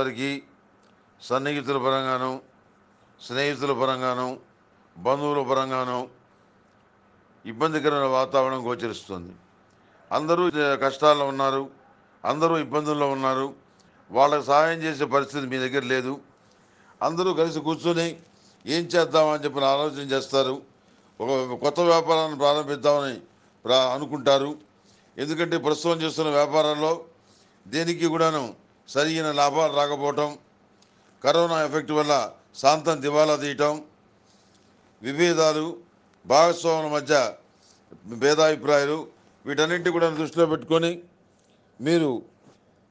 వారికి సన్నిహితుల పరంగాను స్నేహితుల పరంగాను బంధువుల పరంగాను ఇబ్బందికరమైన వాతావరణం గోచరిస్తుంది. అందరూ కష్టాల్లో ఉన్నారు అందరూ ఇబ్బందుల్లో ఉన్నారు వాళ్ళకి సహాయం చేసే పరిస్థితి మీ దగ్గర లేదు. అందరూ కలిసి కూర్చొని ఏం చేద్దామని చెప్పి ఆలోచన చేస్తారు. ఒక కొత్త వ్యాపారాన్ని ప్రారంభిద్దామని అనుకుంటారు. ఎందుకంటే ప్రస్తుతం చేస్తున్న వ్యాపారాల్లో దేనికి కూడాను సరైన లాభాలు రాకపోవటం కరోనా ఎఫెక్ట్ వల్ల శాంతం దివాలా తీయటం విభేదాలు భాగస్వాముల మధ్య భేదాభిప్రాయాలు వీటన్నింటి కూడా దృష్టిలో పెట్టుకొని మీరు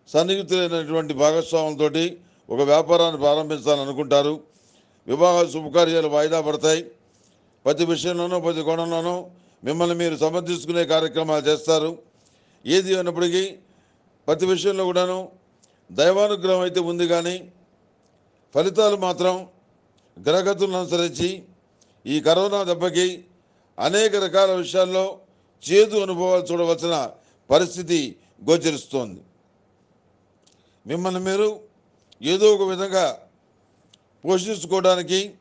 సన్నిహితులైనటువంటి భాగస్వాములతోటి ఒక వ్యాపారాన్ని ప్రారంభించాలని అనుకుంటారు. వివాహ శుభకార్యాలు వాయిదా పడతాయి. ప్రతి విషయంలోనూ ప్రతి కోణంలోనూ మిమ్మల్ని మీరు సమర్థించుకునే కార్యక్రమాలు చేస్తారు. ఏది అయినప్పటికీ ప్రతి విషయంలో కూడాను దైవానుగ్రహం అయితే ఉంది కానీ ఫలితాలు మాత్రం గ్రహగతులను అనుసరించి ఈ కరోనా దెబ్బకి అనేక రకాల విషయాల్లో చేదు అనుభవాలు చూడవలసిన పరిస్థితి గోచరిస్తోంది. మిమ్మల్ని మీరు ఏదో ఒక విధంగా పోషించుకోవడానికి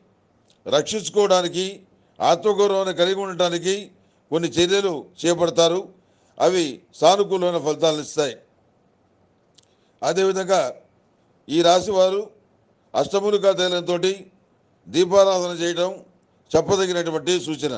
రక్షించుకోవడానికి ఆత్మగౌరవాన్ని కలిగి ఉండటానికి కొన్ని చర్యలు చేపడతారు. అవి సానుకూలమైన ఫలితాలను ఇస్తాయి. అదేవిధంగా ఈ రాశి వారు అష్టములుగా తైలంతో దీపారాధన చేయడం చెప్పదగినటువంటి సూచన.